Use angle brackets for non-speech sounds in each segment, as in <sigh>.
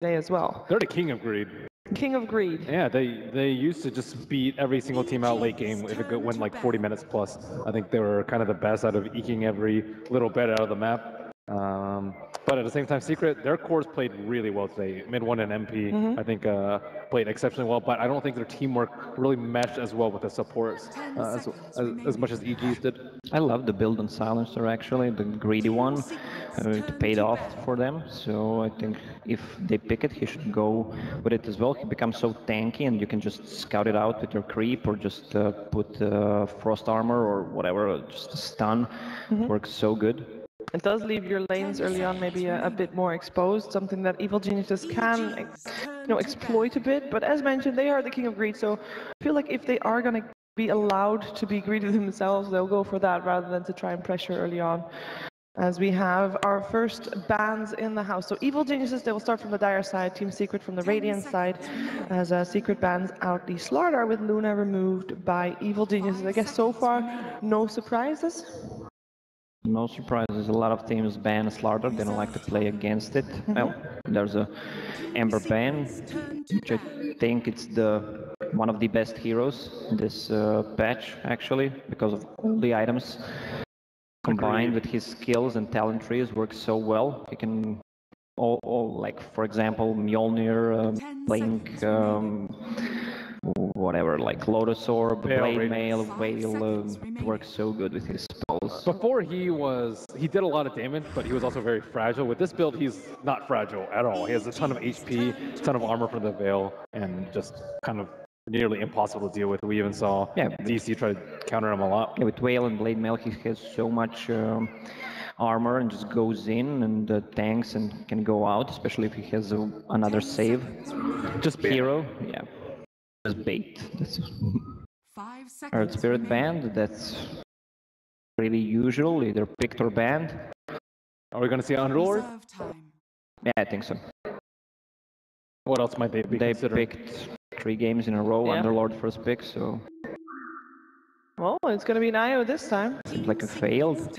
today as well. They're the king of greed. King of Greed. Yeah, they they used to just beat every single team out late game if it went like 40 minutes plus. I think they were kind of the best out of eking every little bit out of the map. Um, but at the same time, Secret, their cores played really well today. Mid one and MP, Mm-hmm. I think, uh, played exceptionally well. But I don't think their teamwork really meshed as well with the supports uh, as, as, as much as EG's did. I love the build on Silencer actually, the greedy one. Uh, it paid off for them, so I think if they pick it, he should go with it as well. He becomes so tanky, and you can just scout it out with your creep, or just uh, put uh, frost armor or whatever, or just a stun. Works so good. It does leave your lanes early on maybe a, a bit more exposed, something that Evil Geniuses can ex- you know, exploit a bit. But as mentioned, they are the king of greed, so I feel like if they are going to be allowed to be greedy themselves, they'll go for that rather than to try and pressure early on. As we have our first bans in the house. So Evil Geniuses, they will start from the Dire side, Team Secret from the Radiant side, as uh, Secret bans out the Slardar with Luna removed by Evil Geniuses. I guess so far, no surprises. No surprises. A lot of teams ban Slardar. They don't like to play against it. Well, there's a Ember ban, which I think it's the one of the best heroes in this uh, patch actually because of all the items combined with his skills and talent trees works so well. He can all, all like for example Mjolnir um, playing um, whatever like Lotus Orb, Veil, Blade Radiant. Mail, Veil um, works so good with his spells. Before he was, he did a lot of damage, but he was also very fragile. With this build, he's not fragile at all. He has a ton of HP, a ton of armor from the Veil, and just kind of nearly impossible to deal with. We even saw Yeah. DC try to counter him a lot. Yeah, with Veil and Blade Mail, he has so much um, armor and just goes in and uh, tanks and can go out, especially if he has a, another save Just ban hero. Yeah, just bait. That's Five seconds. Earth Spirit remaining. band. That's really usual, either picked or banned. Are we going to see Underlord? Yeah, I think so. What else might they be They considering? picked three games in a row, Yeah. Underlord first pick, so Well, it's going to be an IO this time. seems like a failed. <laughs>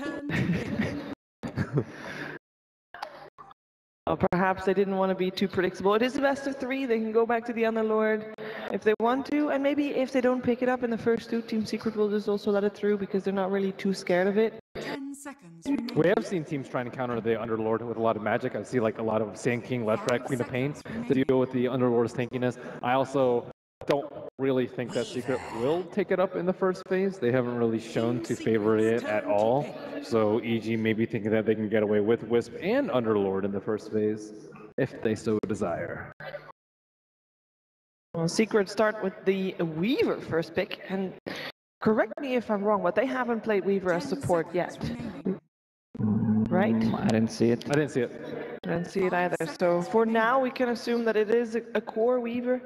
Or perhaps they didn't want to be too predictable. It is the best of three. They can go back to the Underlord if they want to. And maybe if they don't pick it up in the first two, Team Secret will just also let it through because they're not really too scared of it. Ten seconds. We have seen teams trying to counter the Underlord with a lot of magic. I see like a lot of Sand King, Leshrac, Queen of Pain to deal with the Underlord's tankiness. I also don't really think that Secret will take it up in the first phase. They haven't really shown to favor it at all. So EG may be thinking that they can get away with Wisp and Underlord in the first phase if they so desire. Well, Secret start with the Weaver first pick. And correct me if I'm wrong, but they haven't played Weaver as support yet. Right? I didn't see it. I didn't see it. I didn't see it either. So for now, we can assume that it is a, a core Weaver.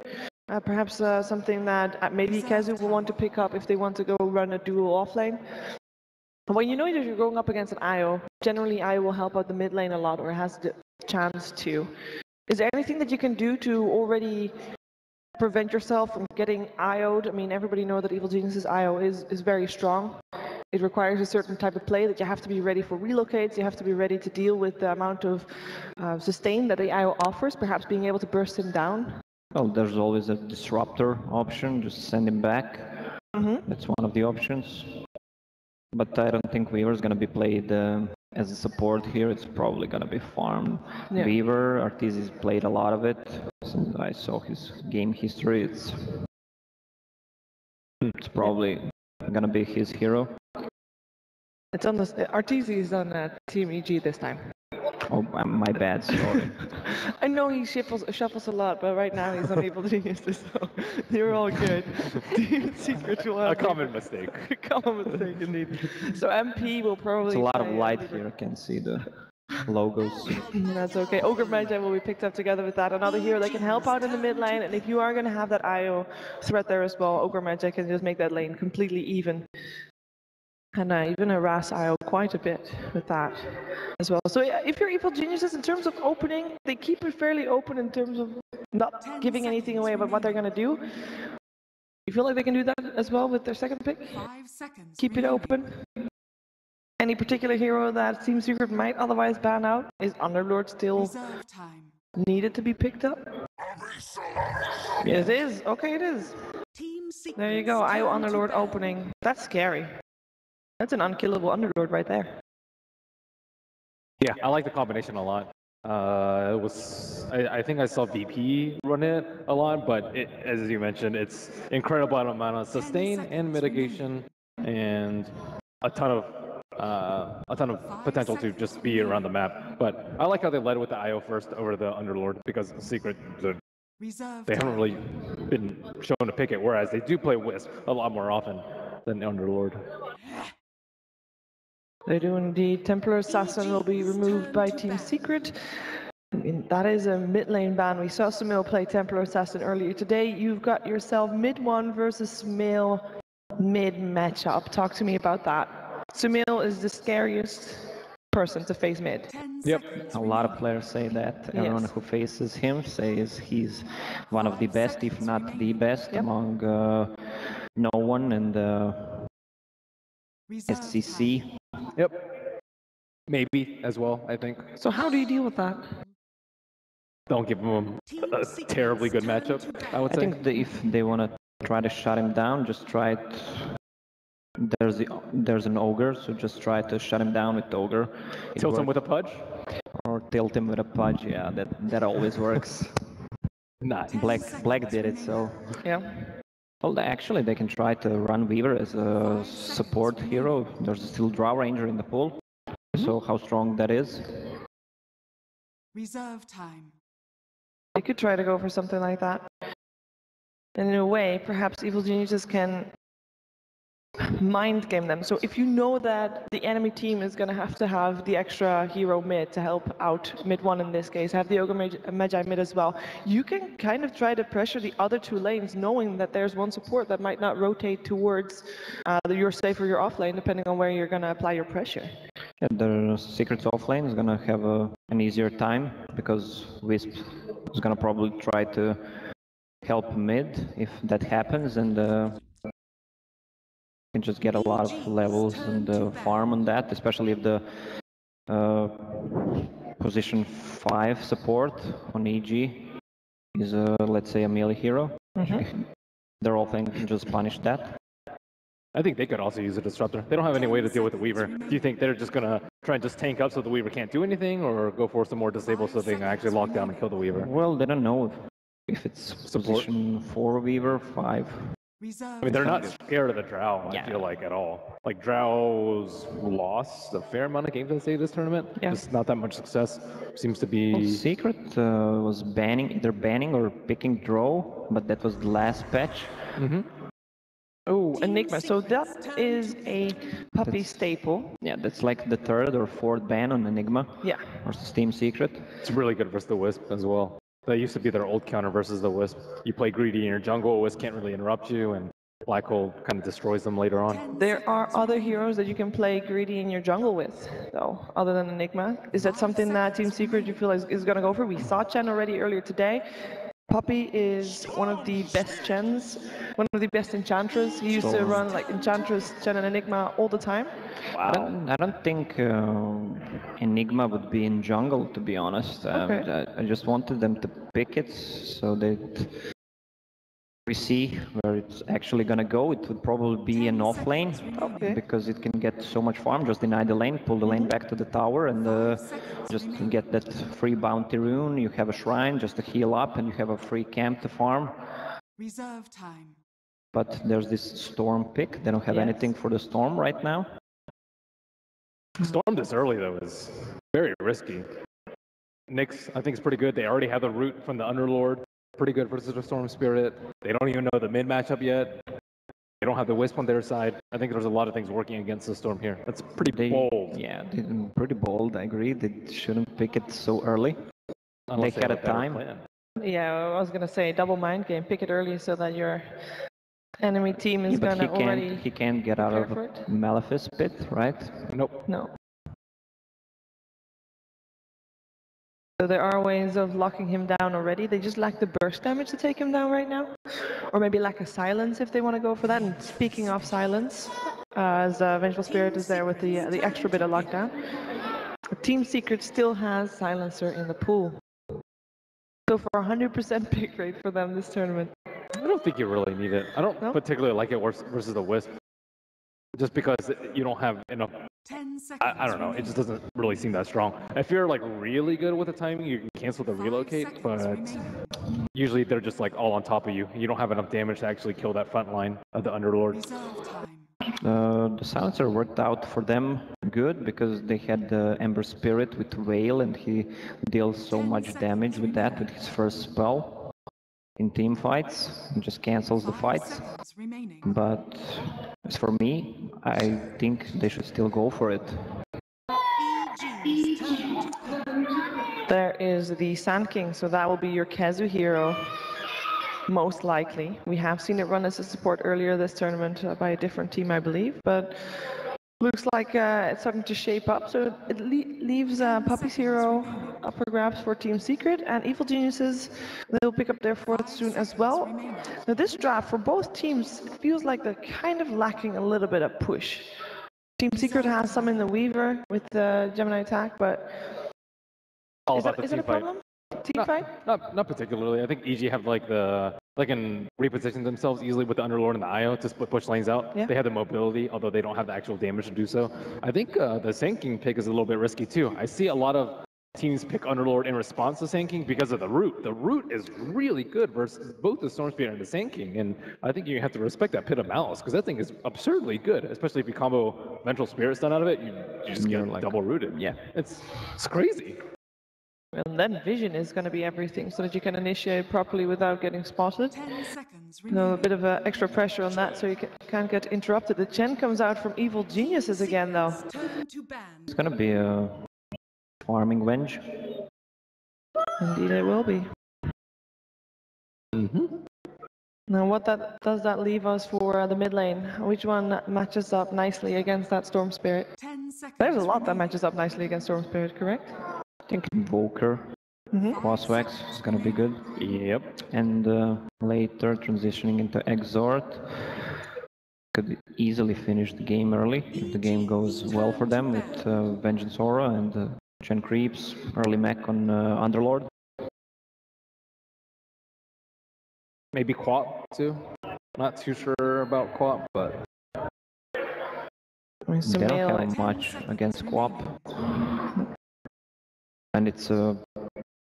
Uh, perhaps uh, something that uh, maybe KheZu will want to pick up if they want to go run a dual offlane. When you know that you're going up against an IO, generally IO will help out the mid lane a lot or has the chance to. Is there anything that you can do to already prevent yourself from getting IO'd? I mean, everybody knows that Evil Genius's IO is, is very strong. It requires a certain type of play that you have to be ready for relocates, you have to be ready to deal with the amount of uh, sustain that the IO offers, perhaps being able to burst him down. Well, there's always a disruptor option, just send him back. Mhm. That's one of the options. But I don't think Weaver's gonna be played um as a support here. It's probably gonna be farm. Yeah. Weaver, Arteezy played a lot of it. Since I saw his game history, it's it's probably gonna be his hero. It's on the Arteezy is on uh, Team EG this time. Oh, my bad. Sorry. <laughs> I know he shuffles, shuffles a lot, but right now he's on Evil Geniuses, so you're all good. <laughs> Team Secret will <laughs> A have common mistake. a common mistake indeed. So MP will probably. It's a lot of light Weaver. here. I can see the logos. That's okay. Ogre Magi will be picked up together with that. Another hero that can help out in the mid lane, and if you are going to have that IO threat there as well, Ogre Magi can just make that lane completely even. And uh, even harass IO quite a bit with that as well. So if you're Evil Geniuses, in terms of opening, they keep it fairly open in terms of not giving anything away about what they're going to do. You feel like they can do that as well with their second pick? Five seconds. Keep it open. Any particular hero that Team Secret might otherwise ban out? Is Underlord still time. needed to be picked up. It is. Okay, it is. Team There you go. IO Underlord opening. That's scary. That's an unkillable Underlord right there. Yeah, I like the combination a lot. Uh, it was, I, I think I saw VP run it a lot, but it, as you mentioned, it's incredible amount of sustain and mitigation, and a ton of uh, a ton of potential to just be around the map. But I like how they led with the IO first over the Underlord because Secret the, they haven't really been shown to pick it, whereas they do play Wisp a lot more often than Underlord. They do indeed. Templar Assassin will be removed by Team Secret. I mean, that is a mid lane ban. We saw Sumail play Templar Assassin earlier today. You've got yourself mid one versus Sumail mid matchup. Talk to me about that. Sumail is the scariest person to face mid. Yep. A lot of players say that. Everyone Yes. who faces him says he's one of the best, if not the best, Yep. among uh, no one and uh, Reserve. SCC. Yep. Maybe as well, I think. So how do you deal with that? Don't give them a, a terribly good matchup, I would I say. think that if they want to try to shut him down, just try it. There's the, there's an ogre, so just try to shut him down with ogre. It Tilt him with a pudge? or tilt him with a pudge. Yeah, that that always works. <laughs> Nice. Black Black did it, so Yeah. Well, actually they can try to run Weaver as a support hero. There's still Drow Ranger in the pool, so how strong that is. Reserve time. They could try to go for something like that. And in a way, perhaps evil geniuses can mind game them. So if you know that the enemy team is going to have to have the extra hero mid to help out mid one in this case, have the ogre Magi- magi mid as well, you can kind of try to pressure the other two lanes, knowing that there's one support that might not rotate towards uh, your safe or your off lane, depending on where you're going to apply your pressure. Yeah, the Secrets offlane is gonna have a, an easier time because Wisp is gonna probably try to help mid if that happens, and uh, can just get a lot of levels and the farm on that, especially if the uh, position 5 support on EG is, uh, let's say, a melee hero. Mm -hmm. <laughs> They're all things can just punish that. I think they could also use a disruptor. They don't have any way to deal with the Weaver. Do you think they're just going to try and just tank up so the Weaver can't do anything, or go for some more disable so they can actually lock down and kill the Weaver? Well, they don't know if, if it's Support. position 4 Weaver, 5 I mean, they're not scared of the Drow, I Yeah. feel like, at all. Like, Drow's lost a fair amount of games at stage of this tournament. Yeah. Just not that much success. Seems to Well, be... Secret uh, was banning, either banning or picking Drow, but that was the last patch. Oh, Enigma. So that is a Puppey staple. Yeah, that's like the third or fourth ban on Enigma Yeah. versus Team Secret. It's really good versus the Wisp as well. That used to be their old counter versus the Wisp. You play greedy in your jungle, Wisp can't really interrupt you, and Black Hole kind of destroys them later on. There are other heroes that you can play greedy in your jungle with, though, other than Enigma. Is that something that Team Secret you feel is, is going to go for? We saw Chen already earlier today. Puppey is one of the best Chens, one of the best enchanters. He used to run like Enchantress, Chen, and Enigma all the time. I don't, I don't think uh, Enigma would be in jungle, to be honest. Um, Okay. I, I just wanted them to pick it so that we see where it's actually gonna go. It would probably be an off lane Okay. because it can get so much farm. Just deny the lane, pull the lane back to the tower, and uh, just get that free bounty rune. You have a shrine just to heal up, and you have a free camp to farm. Reserve time. But there's this storm pick. They don't have Yes. anything for the storm right now. Storm this early, though, is very risky. Nyx, I think, is pretty good. They already have the root from the Underlord. Pretty good versus the Storm Spirit. They don't even know the mid matchup yet. They don't have the Wisp on their side. I think there's a lot of things working against the Storm here. That's pretty They, bold. Yeah, pretty bold. I agree. They shouldn't pick it so early. unless they had a time. plan. Yeah, I was going to say double mind game. Pick it early so that your enemy team is Yeah, but going he to already. can't. He can't get out of for it? Malefice pit, right? Nope. No. So there are ways of locking him down already. They just lack the burst damage to take him down right now. Or maybe lack a silence if they want to go for that. And speaking of silence, uh, as uh, Vengeful Spirit is there with the, uh, the extra bit of lockdown. Team Secret still has Silencer in the pool. So for 100% pick rate for them this tournament. I don't think you really need it. I don't No? particularly like it versus the Wisp. Just because you don't have enough. Ten seconds. I, I don't know. It just doesn't really seem that strong. If you're like really good with the timing, you can cancel the relocate, but usually they're just like all on top of you. You don't have enough damage to actually kill that front line of the Underlord. Reserve time. Uh, the silencer worked out for them good because they had the Ember Spirit with Veil and he deals so much damage with that with his first spell in team fights just cancels the fights. But as for me, I think they should still go for it. There is the Sand King, so that will be your KheZu hero. Most likely. We have seen it run as a support earlier this tournament by a different team, I believe, but looks like uh, it's starting to shape up. So it le- leaves uh, Puppey's hero up for grabs for Team Secret, and Evil Geniuses, they'll pick up their fourth soon as well. Now, this draft for both teams feels like they're kind of lacking a little bit of push. Team Secret has some in the Weaver with the Geminate attack, but All is about that, the is it a problem? Team No, fight? Not, not particularly. I think EG have like the they can reposition themselves easily with the Underlord and the IO to split push lanes out. Yeah. They have the mobility, although they don't have the actual damage to do so. I think uh, the Sand King pick is a little bit risky too. I see a lot of teams pick Underlord in response to Sand King because of the root. The root is really good versus both the Storm Spirit and the Sand King, and I think you have to respect that Pit of Malice because that thing is absurdly good, especially if you combo Vengeful Spirit stun out of it. You, you just get like- double rooted. Yeah. It's it's crazy. And then vision is going to be everything so that you can initiate properly without getting spotted. Ten seconds You a bit of uh, extra pressure on that so you can't get interrupted. The Chen comes out from Evil Geniuses again, though. Turn to ban. It's gonna be a farming venge. Indeed, it will be. Mm-hmm. Now, what that does that leave us for uh, the mid lane? Which one matches up nicely against that Storm Spirit? Ten seconds. There's a lot that matches up nicely against Storm Spirit, correct? I think Invoker, Mhm. Quas-Wex is gonna be good. Yep. And uh, later transitioning into Exort. Could easily finish the game early if the game goes well for them with uh, Vengeance Aura and uh, Chen Creeps, early mech on uh, Underlord. Maybe QoP too. Not too sure about QoP, but I mean, They don't Sumail, have much against QoP. And it's uh,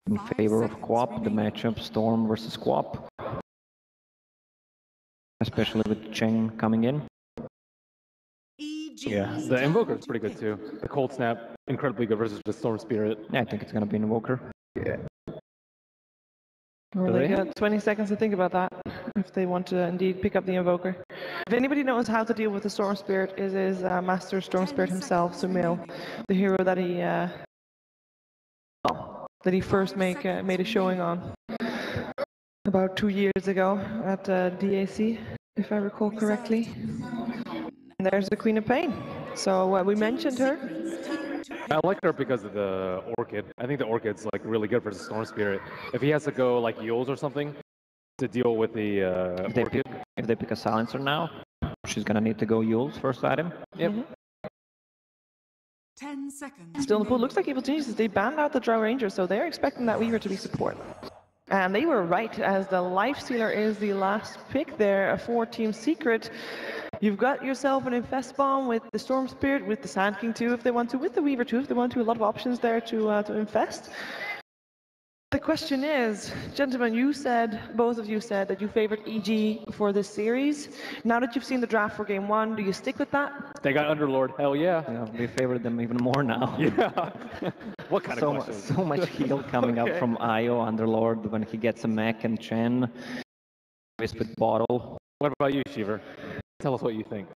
in favor of QoP, the matchup Storm versus QoP. Especially with Chen coming in. Yeah, the turn Invoker is pretty good too. The Cold Snap, incredibly good versus the Storm Spirit. Yeah, I think it's gonna be Invoker. well, Do they they? got 20 seconds to think about that if they want to indeed pick up the Invoker. If anybody knows how to deal with the Storm Spirit, is his uh, Master Storm Spirit himself, Sumail, the hero that he uh, well, that he first make uh, made a showing on about two years ago at uh, DAC, if I recall correctly. And there's the Queen of Pain. So uh, we mentioned her. I like her because of the Orchid. I think the Orchid's like really good versus Storm Spirit. If he has to go like Euls or something to deal with the uh, If they, Orchid, pick, if they pick a silencer now, she's gonna need to go Eul's first item. yep. Ten seconds. Still in the pool. Looks like Evil Geniuses, they banned out the Drow Ranger, so they're expecting that Weaver to be support. And they were right, as the Life Stealer is the last pick there a four-team Secret. You've got yourself an Infest Bomb with the Storm Spirit, with the Sand King too, if they want to, with the Weaver too, if they want to. A lot of options there to, uh, to infest. The question is, gentlemen, you said, both of you said that you favored EG for this series. Now that you've seen the draft for game one, do you stick with that? They got Underlord. Hell yeah. Yeah, we favorite them even more now. <laughs> Yeah. <laughs> what kind so, of mu- question? so much heal coming up <laughs> from Io Underlord when he gets a mech and Chen. With bottle. What about you, Sheever? Tell us what you think.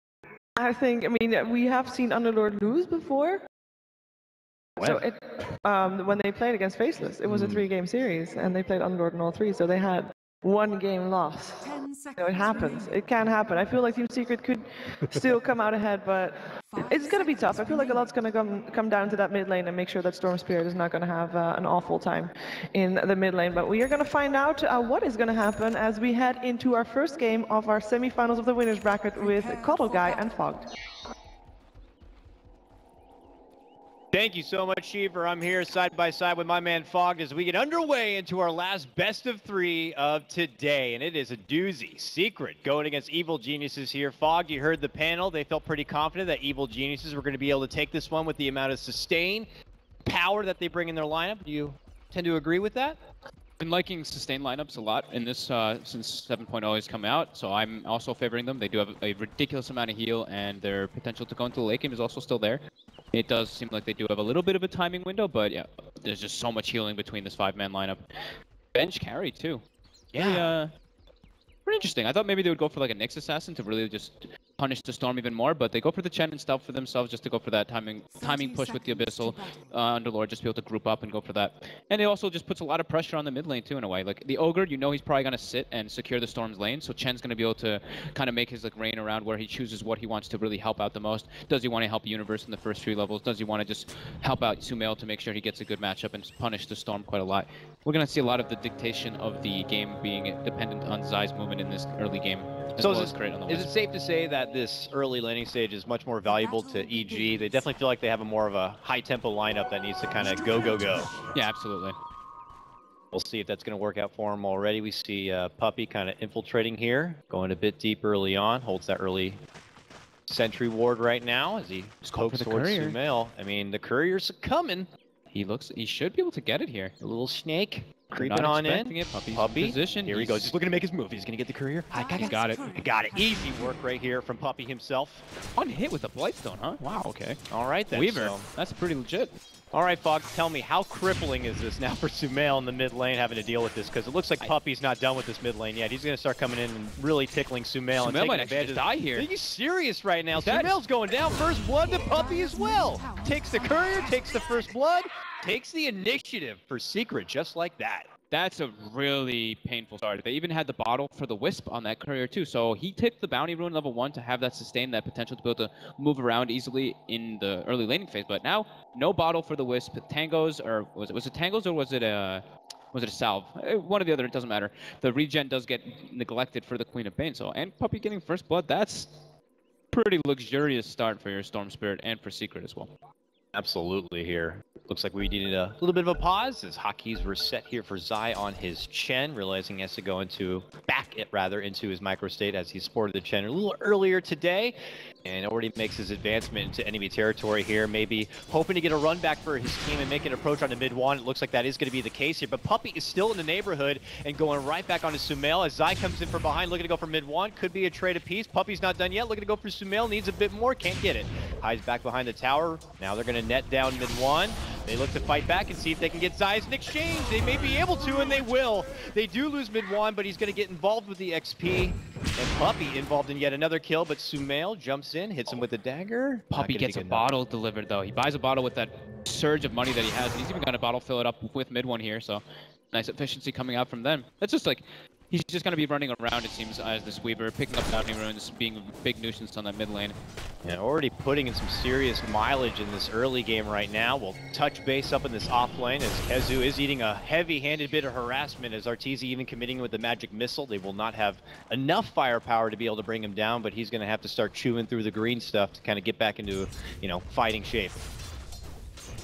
I think, I mean, we have seen Underlord lose before. So When? it, um, when they played against Faceless, it was a three-game series, and they played Underlord in all three, so they had one game lost. Ten So seconds. it happens. remaining. It can happen. I feel like Team Secret could still <laughs> come out ahead, but it's going to be tough. I feel like a lot's going to come come down to that mid lane and make sure that Storm Spirit is not going to have uh, an awful time in the mid lane. But we are going to find out uh, what is going to happen as we head into our first game of our semifinals of the winners bracket with Cuddle Guy and Fogged. Thank you so much, Sheever. I'm here side by side with my man Fogg as we get underway into our last best of three of today. And it is a doozy. Secret going against Evil Geniuses here. Fogg, you heard the panel. They felt pretty confident that Evil Geniuses were going to be able to take this one with the amount of sustain, power that they bring in their lineup. Do you tend to agree with that? Been liking sustained lineups a lot in this uh, since 7.0 has come out, so I'm also favoring them. They do have a ridiculous amount of heal, and their potential to go into the late game is also still there. It does seem like they do have a little bit of a timing window, but yeah, there's just so much healing between this five-man lineup. Venge carry too. Yeah. Uh, pretty interesting. I thought maybe they would go for like a Nyx assassin to really just punish the storm even more, but they go for the Chen and stealth for themselves just to go for that timing timing push with the abyssal uh, underlord, just to be able to group up and go for that. And it also just puts a lot of pressure on the mid lane too in a way. Like the ogre, you know he's probably gonna sit and secure the storm's lane, so Chen's gonna be able to kind of make his like reign around where he chooses what he wants to really help out the most. Does he want to help Universe in the first few levels? Does he want to just help out Sumail to make sure he gets a good matchup and punish the storm quite a lot? We're gonna see a lot of the dictation of the game being dependent on Zai's movement in this early game. As So well is as on the Is it safe to say that this early laning stage is much more valuable to EG? They definitely feel like they have a more of a high tempo lineup that needs to kind of go, go, go. Yeah, absolutely. We'll see if that's going to work out for him already. We see uh, Puppey kind of infiltrating here, going a bit deep early on, holds that early sentry ward right now as he Just go pokes the towards courier. Sumail. I mean, the courier's coming. He looks. He should be able to get it here. A little snake creeping on expecting in. It. Puppey's Puppey, position. Here he goes. He's- He's looking to make his move. He's going to get the courier. I got He's it. got it. I got it. Easy work right here from Puppey himself. One hit with the Blightstone, huh? Wow. Okay. All right then. Weaver. so- That's pretty legit. All right, Fox, tell me, how crippling is this now <laughs> for Sumail in the mid lane having to deal with this? Because it looks like Puppey's not done with this mid lane yet. He's going to start coming in and really tickling Sumail and Sumail taking might actually advantage just die here. Are you serious right now? Dead. Sumail's going down. First blood to Puppey as well. Takes the courier, takes the first blood, takes the initiative for Secret just like that. That's a really painful start. They even had the bottle for the Wisp on that courier too. So he took the bounty rune level one to have that sustain, that potential to be able to move around easily in the early laning phase. But now, no bottle for the Wisp. Tangos, or was it was it Tangos or was it a was it a salve? Eh, One or the other, it doesn't matter. The regen does get neglected for the Queen of Pain. So and Puppey getting first blood, that's pretty luxurious start for your Storm Spirit and for Secret as well. Absolutely here. Looks like we needed a little bit of a pause as hotkeys were set here for Zai on his Chen, realizing he has to go into, back it rather, into his microstate as he sported the Chen a little earlier today and already makes his advancement into enemy territory here, maybe hoping to get a run back for his team and make an approach on the mid one. It looks like that is going to be the case here, but Puppey is still in the neighborhood and going right back onto Sumail as Zai comes in from behind, looking to go for mid one. Could be a trade apiece. Puppey's not done yet, looking to go for Sumail, needs a bit more, can't get it. Hides back behind the tower. Now they're going to net down mid one. They look to fight back and see if they can get Zai's in exchange. They may be able to, and they will. They do lose mid one, but he's going to get involved with the XP. And Puppey involved in yet another kill, but Sumail jumps in, hits him with a dagger. Puppey gets a enough. bottle delivered though. He buys a bottle with that surge of money that he has, he's even got a bottle fill it up with mid one here. So nice efficiency coming out from them. That's just like he's just gonna be running around. It seems as this Weaver, picking up bounty runes, being a big nuisance on that mid lane. Yeah, already putting in some serious mileage in this early game right now. We'll touch base up in this off lane as KheZu is eating a heavy-handed bit of harassment as Arteezy even committing with the magic missile. They will not have enough firepower to be able to bring him down, but he's going to have to start chewing through the green stuff to kind of get back into, you know, fighting shape.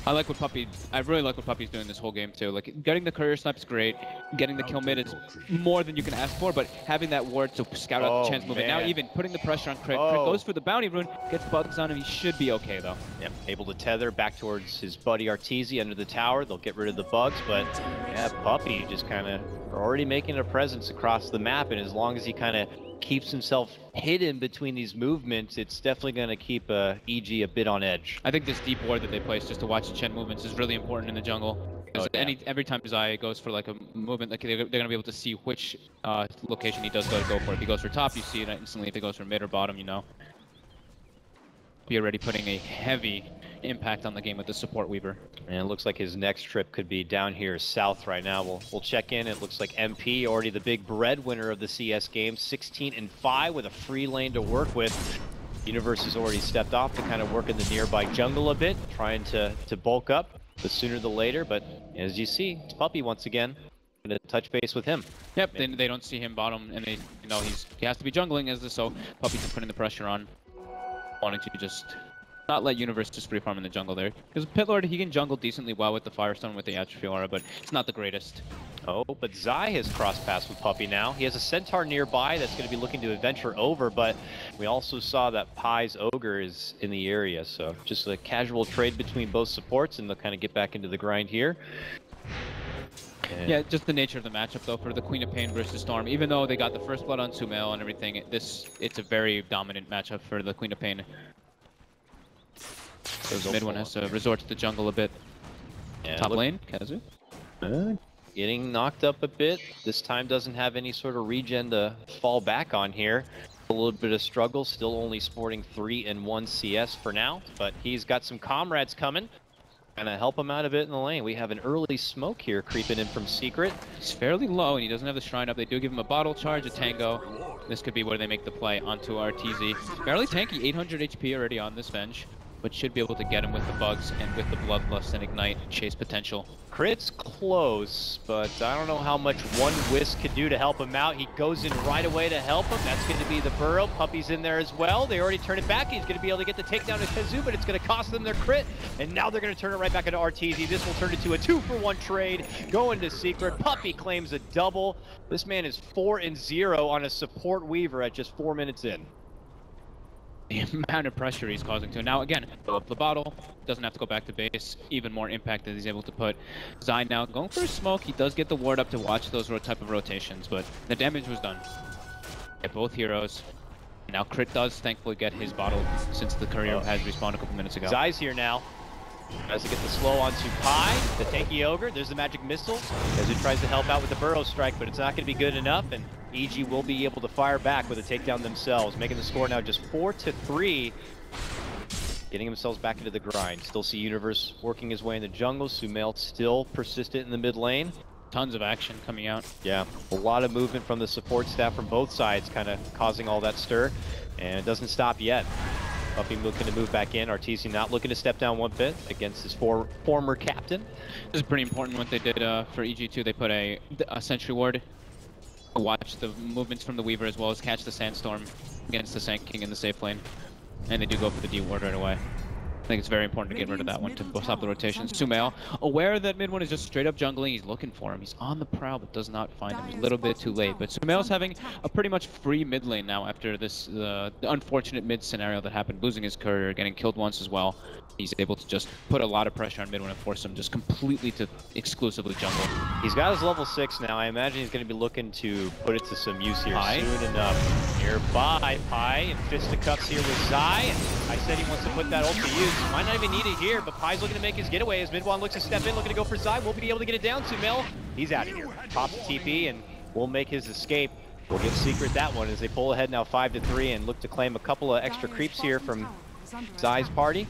I like what Puppey. I really like what Puppey's doing this whole game too. Like getting the courier snipe is great. Getting the kill mid is more than you can ask for. But having that ward to scout out Oh, the Chen's movement. Now even putting the pressure on Crit. Oh. Crit goes for the bounty rune, gets bugs on him. He should be okay though. Yep, able to tether back towards his buddy Arteezy under the tower. They'll get rid of the bugs, but yeah, Puppey just kind of already making a presence across the map, and as long as he kind of keeps himself hidden between these movements, it's definitely going to keep uh, EG a bit on edge. I think this deep ward that they place just to watch the Chen movements is really important in the jungle. Oh, yeah. any every time Zai goes for like a movement, like they're, they're gonna be able to see which uh, location he does go to go for. If he goes for top, you see it instantly. If he goes for mid or bottom, you know. Be already putting a heavy impact on the game with the support Weaver. And it looks like his next trip could be down here south right now. We'll, we'll check in. It looks like MP, already the big breadwinner of the CS game, 16 and 5 with a free lane to work with. Universe has already stepped off to kind of work in the nearby jungle a bit, trying to, to bulk up the sooner the later. But as you see, it's Puppey once again. Gonna touch base with him. Yep, they, they don't see him bottom, and they you know he's he has to be jungling as the so Puppey's putting the pressure on, wanting to just not let Universe just free farm in the jungle there. Because Pitlord, he can jungle decently well with the Firestorm, with the Atrophy Aura, but it's not the greatest. Oh, but Zai has crossed paths with Puppey now. He has a Centaur nearby that's going to be looking to adventure over, but we also saw that Pie's Ogre is in the area, so just a casual trade between both supports, and they'll kind of get back into the grind here. And Yeah, just the nature of the matchup though for the Queen of Pain versus Storm. Even though they got the first blood on Sumail and everything, this it's a very dominant matchup for the Queen of Pain. There's Mid one has to resort to the jungle a bit. Yeah, Top look- lane, KheZu. Uh, getting knocked up a bit. This time doesn't have any sort of regen to fall back on here. A little bit of struggle, still only sporting 3 and 1 CS for now, but he's got some comrades coming. Gonna help him out a bit in the lane. We have an early smoke here creeping in from Secret. He's fairly low and he doesn't have the shrine up. They do give him a bottle charge, a tango. This could be where they make the play onto RTZ. Fairly tanky, 800 HP already on this Venge, but should be able to get him with the bugs and with the bloodlust and ignite chase potential. Crit's close, but I don't know how much one Wisp could do to help him out. He goes in right away to help him. That's going to be the burrow. Puppey's in there as well. They already turn it back. He's going to be able to get the takedown of KheZu, but it's going to cost them their crit. And now they're going to turn it right back into RTZ. This will turn into a two for one trade. Going to Secret. Puppey claims a double. This man is four and zero on a support Weaver at just four minutes in. <laughs> the amount of pressure he's causing to. Now again, fill up the bottle, doesn't have to go back to base, even more impact that he's able to put. Zai now going for a smoke, he does get the ward up to watch those type of rotations, but the damage was done. Get both heroes. Now Crit does thankfully get his bottle since the courier Oh. has respawned a couple minutes ago. Zai's here now. Tries to get the slow onto Pi, the tanky ogre. There's the magic missile. As he tries to help out with the burrow strike, but it's not going to be good enough. And EG will be able to fire back with a takedown themselves, making the score now just four to three. Getting themselves back into the grind. Still see Universe working his way in the jungle. Sumail still persistent in the mid lane. Tons of action coming out. Yeah, a lot of movement from the support staff from both sides, kind of causing all that stir. And it doesn't stop yet. Puppey looking to move back in. Arteezy not looking to step down one bit against his for former captain. This is pretty important what they did uh, for EG2. They put a, a sentry ward watch the movements from the Weaver as well as catch the Sandstorm against the Sand King in the safe lane. And they do go for the D ward right away. I think it's very important to get rid of that one to stop the rotations. Sumail, aware that mid one is just straight up jungling, he's looking for him. He's on the prowl but does not find him. He's a little bit too late. But Sumail's having a pretty much free mid lane now after this uh, unfortunate mid scenario that happened, losing his courier, getting killed once as well. He's able to just put a lot of pressure on mid one and force him just completely to exclusively jungle. He's got his level 6 now. I imagine he's going to be looking to put it to some use here Pi? soon enough. Nearby, Pi and fisticuffs here with Zai. I said he wants to put that ult to use. Might not even need it here, but Pi's looking to make his getaway as MidOne looks to step in, looking to go for Zai. Won't be able to get it down to Mel. He's out of here. Pops the TP and will make his escape. We'll give Secret that one as they pull ahead now 5 to 3 and look to claim a couple of extra creeps here from Zai's party.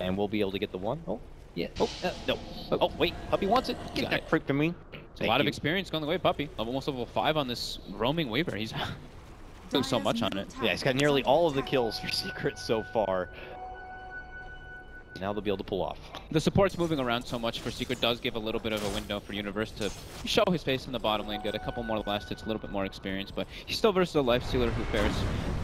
And we'll be able to get the one. Oh, yeah. Oh, uh, no. Oh, wait. Puppey wants it. Get that it. creep from me. It's a lot of experience going the way of Puppey. Almost level 5 on this roaming Weaver. He's <laughs> doing so much on it. Yeah, he's got nearly all of the kills for <laughs> Secret so far. Now they'll be able to pull off. The support's moving around so much for Secret does give a little bit of a window for Universe to show his face in the bottom lane, get a couple more last hits, a little bit more experience, but he's still versus a Lifestealer who fares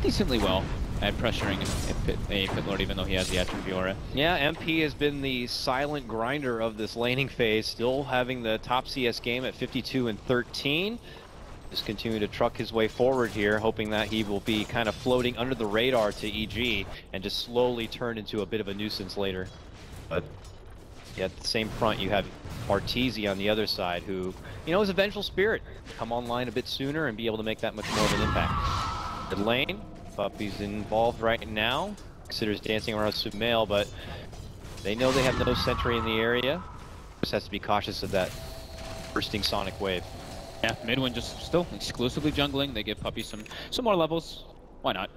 decently well at pressuring a pit, a pit Lord even though he has the Atrophy Aura. Yeah, MP has been the silent grinder of this laning phase, still having the top CS game at 52 and 13. Just continue to truck his way forward here, hoping that he will be kind of floating under the radar to EG and just slowly turn into a bit of a nuisance later. But yeah, at the same front, you have Arteezy on the other side, who, you know, is a vengeful spirit. Come online a bit sooner and be able to make that much more of an impact. The lane, Puppey's involved right now. Considers dancing around Sumail, but they know they have no sentry in the area. Just has to be cautious of that bursting sonic wave. Yeah, MidOne just still exclusively jungling. They give Puppey some some more levels. Why not?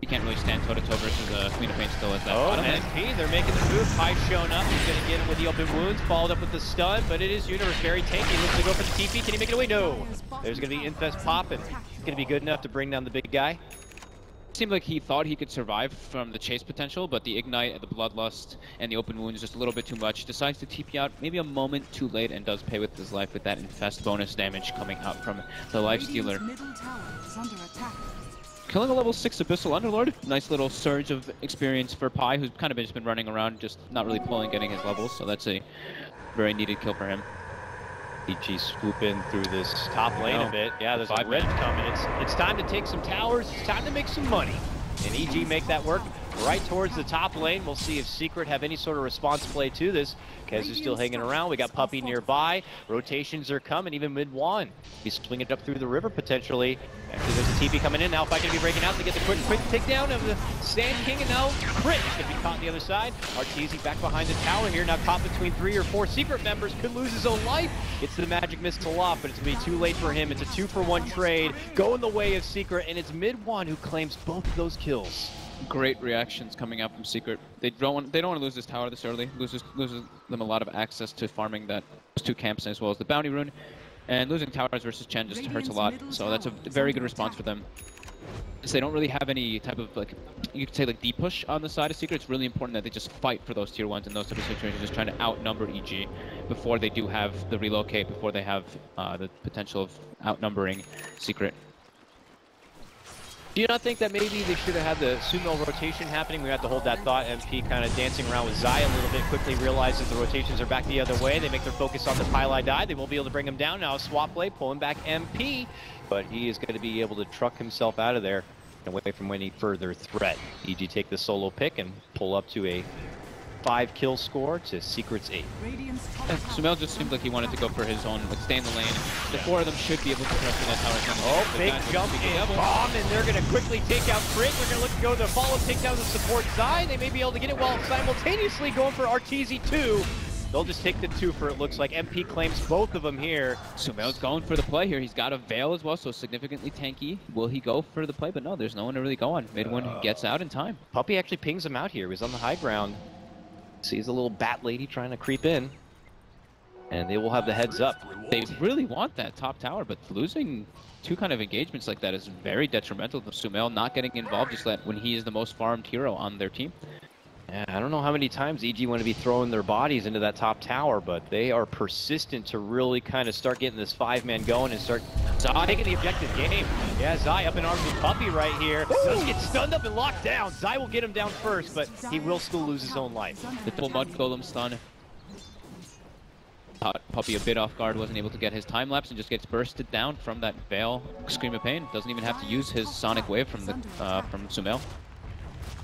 He can't really stand toe-to-toe versus uh, Queen of Pain still as that Oh, bottom. MP, they're making the move. Pie's showing up. He's going to get him with the open wounds, followed up with the stun, but it is Universe very tanky. Looks to go for the TP. Can he make it away? No. There's going to be Infest popping. it's going to be good enough to bring down the big guy. Seemed like he thought he could survive from the chase potential, but the ignite, the bloodlust, and the open wound is just a little bit too much. Decides to TP out maybe a moment too late and does pay with his life with that infest bonus damage coming out from the life stealer. Radiant's middle tower is under attack. killing a level 6 Abyssal Underlord. Nice little surge of experience for Pi, who's kind of just been running around, just not really pulling, getting his levels. So that's a very needed kill for him. EG swoop in through this top lane No. a bit. Yeah, there's a red coming. It's it's time to take some towers. It's time to make some money. And EG make that work right towards the top lane. We'll see if Secret have any sort of response play to this. KheZu's still hanging around. We got Puppey nearby. Rotations are coming, even mid one. He's swinging it up through the river potentially. Actually, there's a TP coming in. Alpha going to be breaking out to get the quick, quick takedown of the Sand King. And now Crit is going to be caught on the other side. Arteezy back behind the tower here. Now caught between three or four Secret members. Could lose his own life. To the Magic Missile off, but it's going to be too late for him. It's a two for one trade. Going the way of Secret, and it's mid one who claims both of those kills. Great reactions coming out from Secret. They don't want, they don't want to lose this tower this early. Loses loses them a lot of access to farming that those two camps as well as the bounty rune. And losing towers versus Chen just hurts a lot. So that's a very good response for them. They don't really have any type of like you could say like deep push on the side of Secret. It's really important that they just fight for those tier ones in those type of situations, just trying to outnumber EG before they do have the relocate, before they have uh, the potential of outnumbering Secret. Do you not think that maybe they should have had the sumo rotation happening? We have to hold that thought. MP kind of dancing around with Zai a little bit, quickly realizes the rotations are back the other way. They make their focus on the Pieliedie. They won't be able to bring him down now. Swap play, pulling back MP, but he is going to be able to truck himself out of there and away from any further threat. EG take the solo pick and pull up to a five kill score to Secret's eight. Radiant's top eh, Sumail just seemed like he wanted to go for his own, like stay in the lane. The four of them should be able to pressure that tower. Oh, The big guys with jump the in devil. bomb, and they're going to quickly take out Crit. They're going to look to go the follow takedown to support Zai. They may be able to get it while simultaneously going for Arteezy too. They'll just take the two for it looks like. MP claims both of them here. Sumail's going for the play here. He's got a Veil as well, so significantly tanky. Will he go for the play? But no, there's no one to really go on. Mid one uh, gets out in time. Puppey actually pings him out here. He was on the high ground. Sees a little bat lady trying to creep in. And they will have the heads up. They really want that top tower, but losing two kind of engagements like that is very detrimental to Sumail not getting involved just that when he is the most farmed hero on their team. Yeah, I don't know how many times EG want to be throwing their bodies into that top tower, but they are persistent to really kind of start getting this five-man going and start Zai. taking the objective game. Yeah, Zai up in arms with Puppey right here. Does get stunned up and locked down. Zai will get him down first, but he will still lose his own life. The double mud golem stun. Puppey a bit off guard, wasn't able to get his time lapse and just gets bursted down from that Veil Scream of Pain. Doesn't even have to use his Sonic Wave from the uh, from Sumail.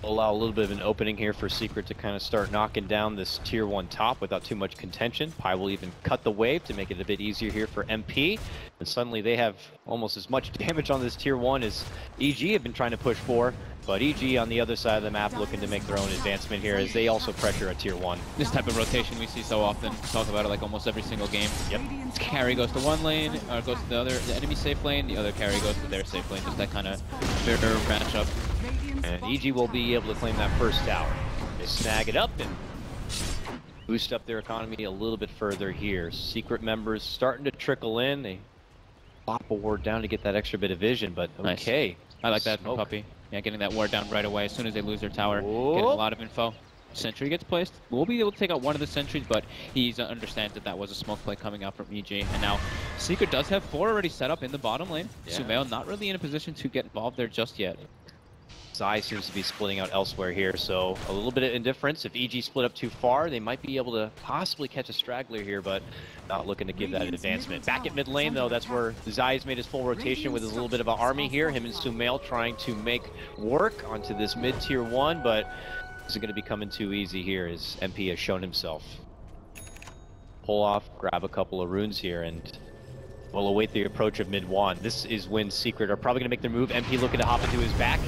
Allow a little bit of an opening here for Secret to kind of start knocking down this tier one top without too much contention. Pi will even cut the wave to make it a bit easier here for MP. And suddenly they have almost as much <laughs> damage on this tier one as EG have been trying to push for. But EG on the other side of the map looking to make their own advancement here as they also pressure a tier one. This type of rotation we see so often. Talk about it like almost every single game. Yep. Carry goes to one lane, or goes to the other, the enemy safe lane. The other carry goes to their safe lane. Just that kind of mirror matchup. And EG will be able to claim that first tower. They snag it up and boost up their economy a little bit further here. Secret members starting to trickle in. They pop a ward down to get that extra bit of vision, but Nice. okay. I like that from Puppey. Yeah, getting that ward down right away as soon as they lose their tower. Getting a lot of info. Sentry gets placed. We'll be able to take out one of the sentries, but he uh, understands that that was a smoke play coming out from EG. And now Secret does have four already set up in the bottom lane. Yeah. Sumail not really in a position to get involved there just yet. Zai seems to be splitting out elsewhere here, so a little bit of indifference. If EG split up too far, they might be able to possibly catch a straggler here, but not looking to give that an advancement. Back at mid lane, though, that's where Zai's made his full rotation with his little bit of an army here. Him and Sumail trying to make work onto this mid tier one, but this isn't going to be coming too easy here as MP has shown himself. Pull off, grab a couple of runes here, and we'll await the approach of mid one. This is when Secret are probably going to make their move. MP looking to hop into his back.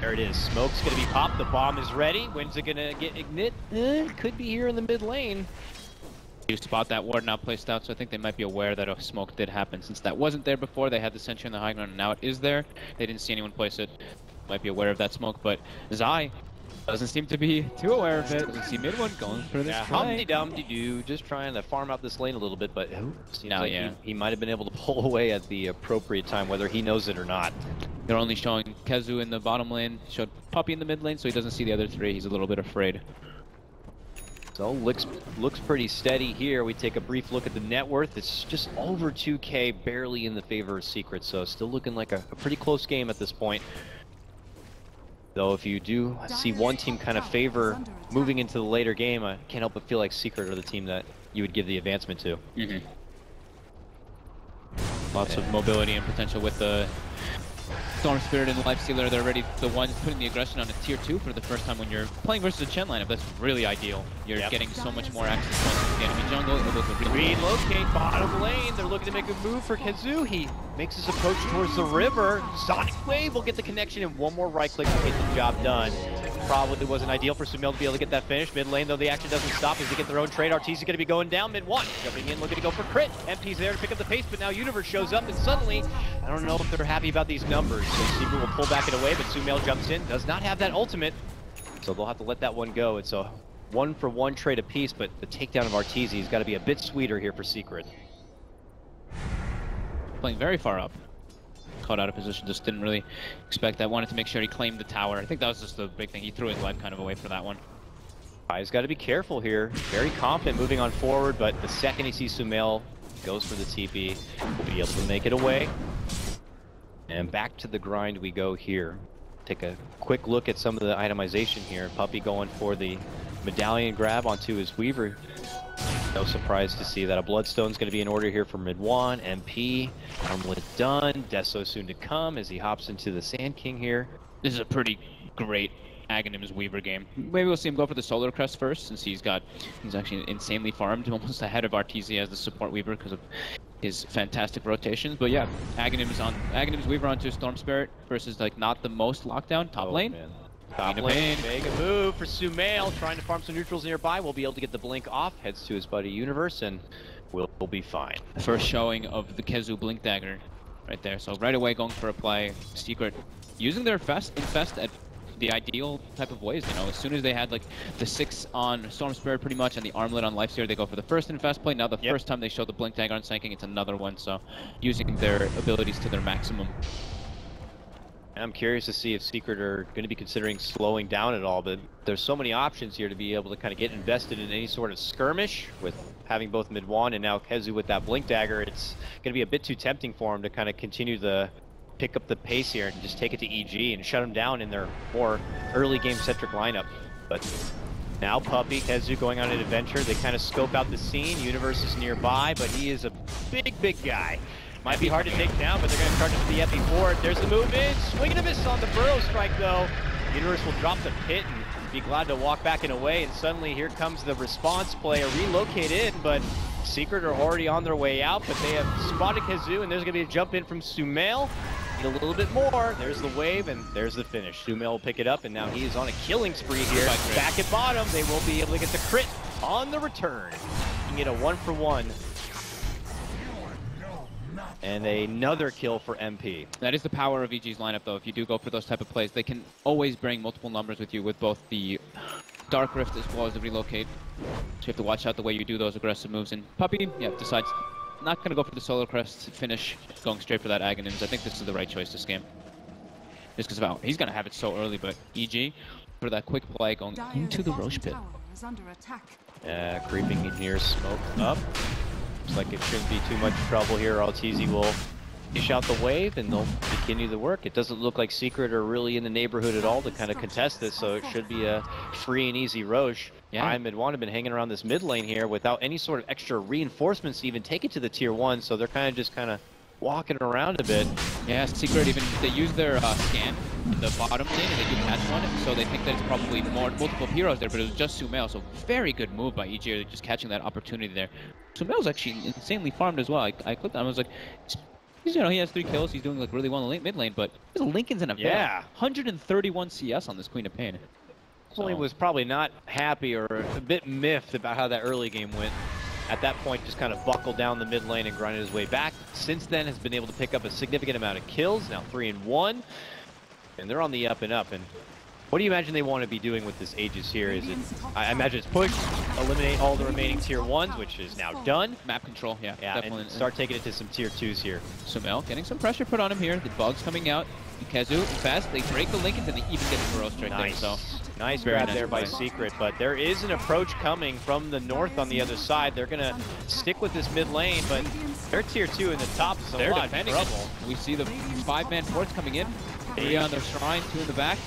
There it is. Smoke's gonna be popped. The bomb is ready. When's it gonna get ignit? Eh, could be here in the mid lane. You spot that ward now placed out, so I think they might be aware that a smoke did happen. Since that wasn't there before, they had the sentry on the high ground, and now it is there. They didn't see anyone place it. Might be aware of that smoke, but Zai doesn't seem to be too aware of it. Doesn't see mid one going for this Yeah. Humpty Dumpty Doo, just trying to farm out this lane a little bit, but seems No, like yeah. he, he might have been able to <laughs> pull away at the appropriate time, whether he knows it or not. They're only showing KheZu in the bottom lane, showed Puppey in the mid lane, so he doesn't see the other three. He's a little bit afraid. So looks looks pretty steady here. We take a brief look at the net worth. It's just over 2k, barely in the favor of Secret. So still looking like a, a pretty close game at this point. Though if you do see one team kind of favor moving into the later game, I can't help but feel like Secret are the team that you would give the advancement to. Mm-hmm. Lots of mobility and potential with the Storm Spirit and Life Stealer. They're already the ones putting the aggression on a tier 2 for the first time when you're playing versus a Chen lineup. That's really ideal. You're Yep. getting so much more access points to the enemy jungle. It looks really Relocate bottom lane. They're looking to make a move for KheZu. He makes his approach towards the river. Sonic Wave will get the connection and one more right click to get the job done. Probably wasn't ideal for Sumail to be able to get that finish. Mid lane, though, the action doesn't stop as they get their own trade. RT's going to be going down MidOne. Jumping in, looking to go for crit. MP's there to pick up the pace, but now Universe shows up and suddenly, I don't know if they're happy about these numbers. So Secret will pull back and away, but Sumail jumps in. Does not have that ultimate. So they'll have to let that one go. It's a one for one trade apiece, but the takedown of Arteezy has got to be a bit sweeter here for Secret. playing very far up. Caught out of position, just didn't really expect that. Wanted to make sure he claimed the tower. I think that was just the big thing. He threw his life kind of away for that one. He's got to be careful here. Very confident moving on forward, but the second he sees Sumail, goes for the TP, will be able to make it away. And back to the grind we go here. Take a quick look at some of the itemization here. Puppey going for the medallion grab onto his Weaver. No surprise to see that a Bloodstone's going to be in order here for MidOne. MP, Armlet done. Deso soon to come as he hops into the Sand King here. This is a pretty great Aghanim's Weaver game. Maybe we'll see him go for the Solar Crest first, since he's got he's actually insanely farmed, <laughs> almost ahead of Arteezy as the support Weaver because of his fantastic rotations. But yeah, Aghanim's on Aghanim's Weaver onto Storm Spirit versus like not the most lockdown top Oh, lane. man. Top of lane, Pain. mega move for Sumail, trying to farm some neutrals nearby. We'll be able to get the blink off, heads to his buddy Universe, and we'll, we'll be fine. First showing of the KheZu Blink Dagger right there. So right away going for a play. Secret using their fest infest at the ideal type of ways, you know. As soon as they had like the six on Storm Spirit pretty much and the armlet on Life Lifestealer, they go for the first infest play. Now the Yep. first time they show the Blink Dagger on Sand King, it's another one. So using their abilities to their maximum. I'm curious to see if Secret are going to be considering slowing down at all, but there's so many options here to be able to kind of get invested in any sort of skirmish with having both MidOne and now KheZu with that blink dagger. It's going to be a bit too tempting for him to kind of continue the pick up the pace here and just take it to EG and shut him down in their more early game centric lineup. But now Puppey, KheZu going on an adventure. They kind of scope out the scene. Universe is nearby, but he is a big, big guy. Might be hard to take down, but they're going to charge to the Epi forward. There's the move in. Swing and a miss on the Burrow strike, though. Universe will drop the pit and be glad to walk back and away. And suddenly here comes the response play, a relocate in, but Secret are already on their way out, but they have spotted KheZu, and there's going to be a jump in from Sumail. Need a little bit more. There's the wave, and there's the finish. Sumail will pick it up, and now he is on a killing spree here. Back at bottom, they will be able to get the crit on the return. You can get a one for one. And another kill for MP. That is the power of EG's lineup, though. If you do go for those type of plays, they can always bring multiple numbers with you with both the Dark Rift as well as the Relocate. So you have to watch out the way you do those aggressive moves. And Puppey, yeah, decides not going to go for the Solar Crest finish, going straight for that Aghanims. I think this is the right choice this game. Just because of he's going to have it so early, but EG, for that quick play, going Dire's into the Rosh pit. tower is under attack. Uh, creeping in here, smoke up. Looks like it shouldn't be too much trouble here. Arteezy will dish out the wave and they'll continue the work. It doesn't look like Secret are really in the neighborhood at all to kind of contest this, so it should be a free and easy Rosh. Yeah. I and One have been hanging around this mid lane here without any sort of extra reinforcements to even take it to the tier one, so they're kind of just kind of walking around a bit. Yeah, Secret even they use their uh, scan the bottom lane and they do catch one, so they think that it's probably more multiple heroes there, but it was just Sumail, so very good move by EG, just catching that opportunity there. Sumail's actually insanely farmed as well. I, I clicked on, him, I was like, he's, you know, he has three kills, he's doing like really well in the late mid lane, but Lincoln's in a. Yeah. 131 CS on this Queen of Pain. Definitely So- was probably not happy or a bit miffed about how that early game went. At that point, just kind of buckled down the mid lane and grinded his way back. Since then, has been able to pick up a significant amount of kills. Now three and one, and they're on the up and up. And what do you imagine they want to be doing with this Aegis here? Is it? I imagine it's push, eliminate all the remaining tier ones, which is now done. Map control, yeah, Yeah, definitely. and start taking it to some tier twos here. Sumail getting some pressure put on him here. The bugs coming out. KheZu fast. They break the Linkens and they even get the Burrow strike Nice. there. So Nice Very grab nice there by. Secret, but there is an approach coming from the north on the other side. They're gonna stick with this mid lane, but they're tier two in the top. A They're defending trouble. it. We see the five-man force coming in. Three on the shrine, two in the back.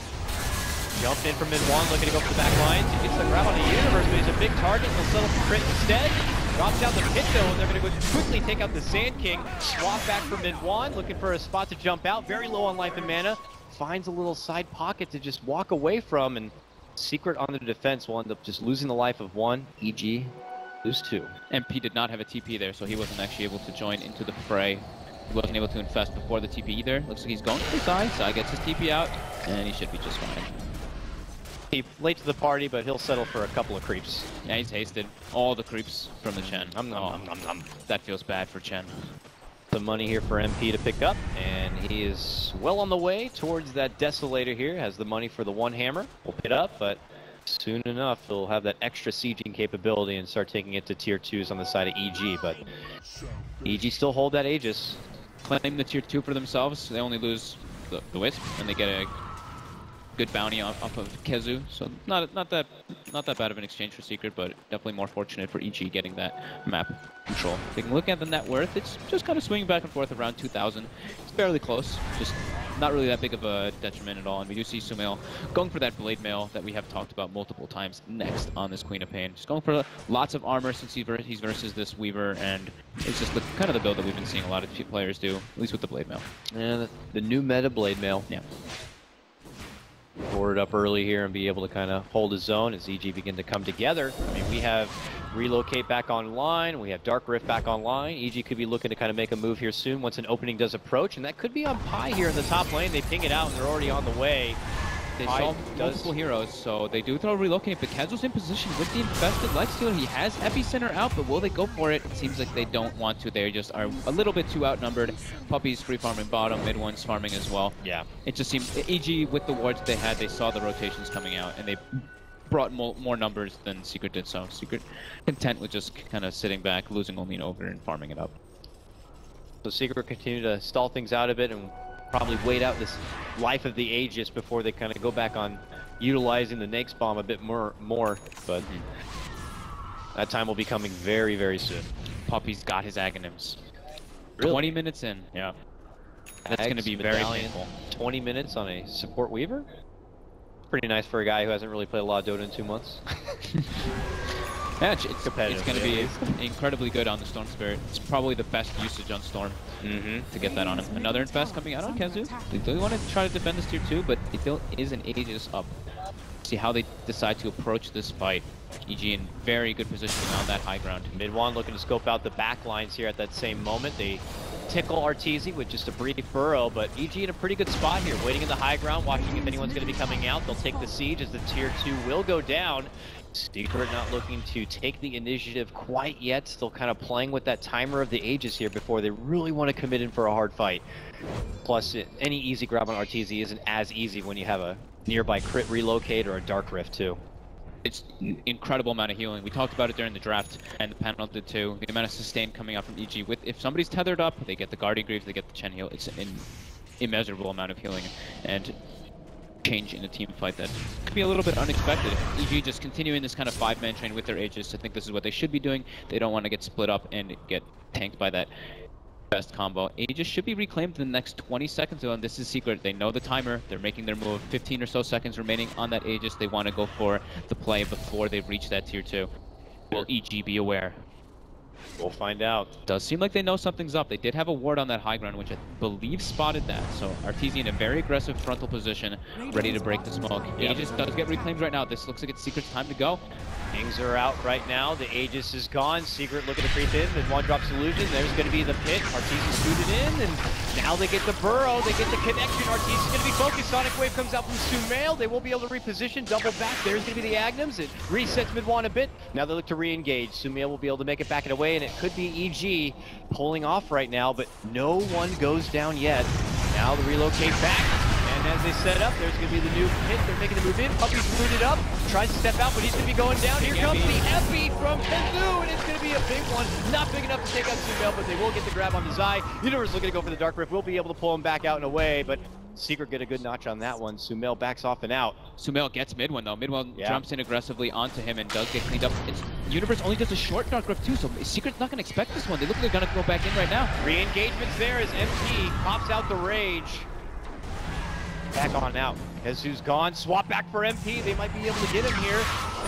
Jumped in from mid one, looking to go for the back lines. He gets the grab on the universe, but he's a big target. He'll settle for crit instead. Drops down the pit though, and they're gonna quickly take out the Sand King. Swap back from MidOne, looking for a spot to jump out. Very low on life and mana. Finds a little side pocket to just walk away from, and Secret on the defense will end up just losing the life of one. EG lose two. MP did not have a TP there, so he wasn't actually able to join into the fray. He wasn't able to infest before the TP either. Looks like he's going for Zai. Zai gets his TP out, and he should be just fine. He late to the party, but he'll settle for a couple of creeps. Yeah, he's hasted all the creeps from the Chen. Nom, nom, Oh, nom, nom, nom. that feels bad for Chen. Some money here for MP to pick up, and he is well on the way towards that Desolator here. Has the money for the one hammer. Will pick up, but soon enough he'll have that extra sieging capability and start taking it to tier twos on the side of EG. But EG still hold that Aegis. Claim the tier 2 for themselves. They only lose the, the Wisp, and they get a good bounty off, off of KheZu. So not not that not that bad of an exchange for Secret, but definitely more fortunate for EG getting that map control. Taking a look at the net worth, it's just kind of swinging back and forth around 2,000. It's fairly close, just not really that big of a detriment at all. And we do see Sumail going for that Blade Mail that we have talked about multiple times next on this Queen of Pain. Just going for lots of armor since he's versus this Weaver, and it's just the, kind of the build that we've been seeing a lot of players do, at least with the Blade Mail. And the new meta Blade Mail. Yeah. Board up early here and be able to kind of hold his zone as EG begin to come together. I mean, we have Relocate back online. We have Dark Rift back online. EG could be looking to kind of make a move here soon once an opening does approach, and that could be on Pi here in the top lane. They ping it out, and they're already on the way. They saw multiple heroes, so they do throw relocate, but KheZu's in position with the infested Lifestealer. He has Epicenter out, but will they go for it? It seems like they don't want to. They just are a little bit too outnumbered. Puppey's free farming bottom, MidOne's farming as well. Yeah. It just seems, EG with the wards they had, they saw the rotations coming out, and they brought more, more numbers than Secret did, so Secret content with just kind of sitting back, losing only an over and farming it up. So Secret will continue to stall things out a bit and probably wait out this life of the Aegis before they kind of go back on utilizing the Nake's Bomb a bit more. more. But hmm. that time will be coming very, very soon. Puppey's got his Aghanims. Really? 20 minutes in, yeah. That's going to be very painful. 20 minutes on a support Weaver? Pretty nice for a guy who hasn't really played a lot of Dota in two months. <laughs> Yeah, it's, it's, Competitive, going to be incredibly good on the Storm Spirit. It's probably the best usage on Storm mm-hmm. to get that on him. Another Infest coming out on KheZu. They do want to try to defend this tier 2, but it still is an Aegis up. See how they decide to approach this fight. EG in very good positioning on that high ground. MidOne looking to scope out the back lines here at that same moment. They tickle Arteezy with just a brief burrow, but EG in a pretty good spot here, waiting in the high ground, watching if anyone's going to be coming out. They'll take the siege as the tier two will go down. Secret not looking to take the initiative quite yet, still kind of playing with that timer of the ages here before they really want to commit in for a hard fight. Plus, any easy grab on Arteezy isn't as easy when you have a nearby crit relocate or a dark rift too. It's incredible amount of healing. We talked about it during the draft, and the panel did too. The amount of sustain coming out from EG. With if somebody's tethered up, they get the Guardian Greaves, they get the Chen heal. It's an immeasurable amount of healing and change in a team fight that could be a little bit unexpected. EG just continuing this kind of five-man train with their Aegis. I think this is what they should be doing. They don't want to get split up and get tanked by that best combo. Aegis should be reclaimed in the next 20 seconds though, and this is secret. They know the timer. They're making their move. 15 or so seconds remaining on that Aegis. They want to go for the play before they reach that tier 2. Will EG be aware? We'll find out. Does seem like they know something's up. They did have a ward on that high ground, which I believe spotted that. So Arteezy in a very aggressive frontal position, ready to break the smoke. Yep. Aegis does get reclaimed right now. This looks like it's Secret's time to go. Things are out right now. The Aegis is gone. Secret looking to creep in. Then one drops illusion. There's going to be the pit. Arteezy scooted in, and now they get the burrow. They get the connection. Arteezy's going to be focused. Sonic Wave comes out from Sumail. They will be able to reposition. Double back. There's going to be the Aghanims. It resets MidOne a bit. Now they look to re-engage. Sumail will be able to make it back and away, and it could be EG pulling off right now, but no one goes down yet. Now the relocate back. And as they set up, there's going to be the new hit. They're making the move in. Puppey's booted up. Tries to step out, but he's going to be going down. Here comes the Epi from KheZu, and it's going to be a big one. Not big enough to take out Sumail, but they will get the grab on the Zai. Universe looking to go for the Dark Rift. Will be able to pull him back out and away, but Secret get a good notch on that one. Sumail backs off and out. Sumail gets MidOne though. MidOne Yeah. jumps in aggressively onto him and does get cleaned up. It's, Universe only does a short Dark Rift too, so Secret's not gonna expect this one. They look like they're gonna go back in right now. Re-engagement's there as MP pops out the rage. Back on out. Jesus gone. Swap back for MP. They might be able to get him here.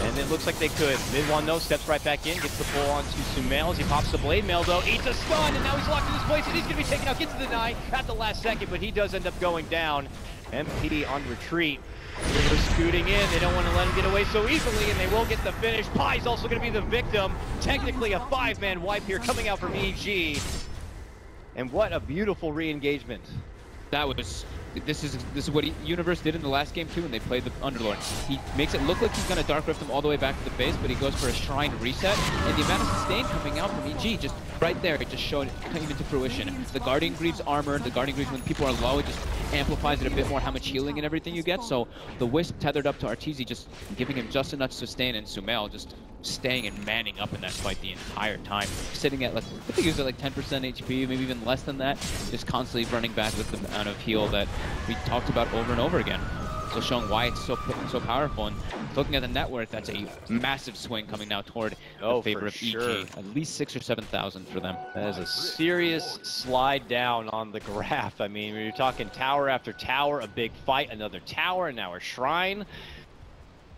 And it looks like they could. MidOne though steps right back in, gets the pull on to Sumail as he pops the blade mail though. Eats a stun and now he's locked in his place and he's gonna be taken out. Gets the deny at the last second, but he does end up going down. MP on retreat. They're scooting in. They don't want to let him get away so easily, and they will get the finish. Pie's also going to be the victim. Technically a five-man wipe here coming out from EG. And what a beautiful re-engagement. That was this is this is what he, Universe did in the last game too when they played the Underlord. He makes it look like he's gonna Dark Rift him all the way back to the base, but he goes for a Shrine reset, and the amount of sustain coming out from EG just right there, it just showed it came into fruition. The Guardian Greaves armor, the Guardian Greaves when people are low, it just amplifies it a bit more how much healing and everything you get. So the Wisp tethered up to Arteezy, just giving him just enough sustain, and Sumail just staying and manning up in that fight the entire time, sitting at like I think he was at like 10% HP, maybe even less than that, just constantly running back with the amount of heal that we talked about over and over again. So showing why it's so so powerful, and looking at the net worth, that's a massive swing coming now toward Oh, the favor of sure. EG. At least six or seven thousand for them. That is a serious slide down on the graph. I mean, you're talking tower after tower, a big fight, another tower, and now a shrine.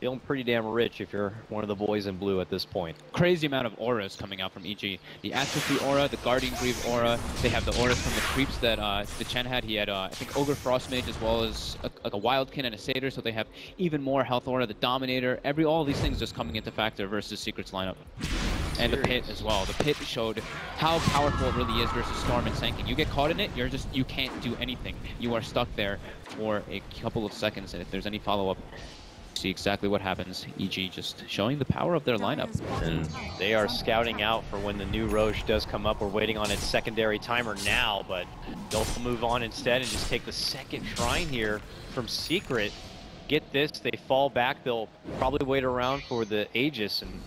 Feeling pretty damn rich if you're one of the boys in blue at this point. crazy amount of auras coming out from EG. The Atrophy aura, the Guardian Greaves aura, they have the auras from the creeps that uh, the Chen had. He had, uh, I think, Ogre Frostmage as well as a, like a Wildkin and a Satyr, so they have even more health aura. The Dominator, every all these things just coming into factor versus Secret's lineup. And the pit as well. The pit showed how powerful it really is versus Storm and Sand King. You get caught in it, you're just you can't do anything. You are stuck there for a couple of seconds, and if there's any follow-up, see exactly what happens. EG just showing the power of their lineup. And they are scouting out for when the new Rosh does come up. We're waiting on its secondary timer now, but they'll move on instead and just take the second shrine here from Secret. Get this, they fall back. They'll probably wait around for the Aegis, and